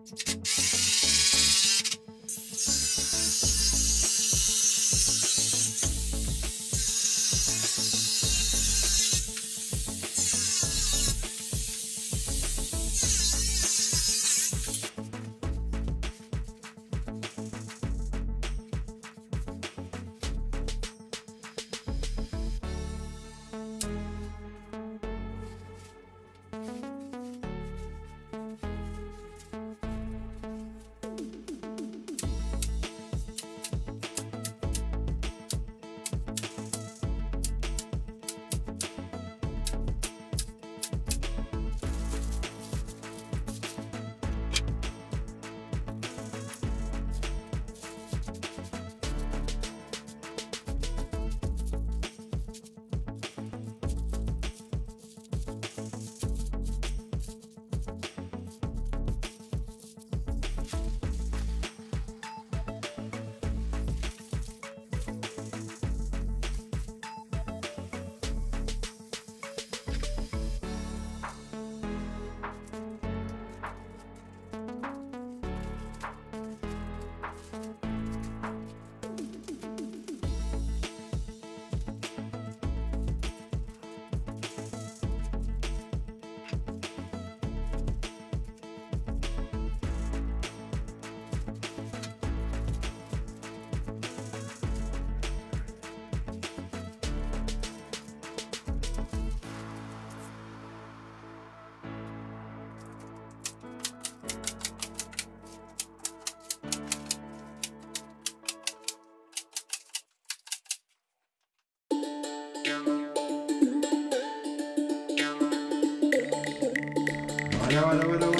フフフフ。hora, hora, hora.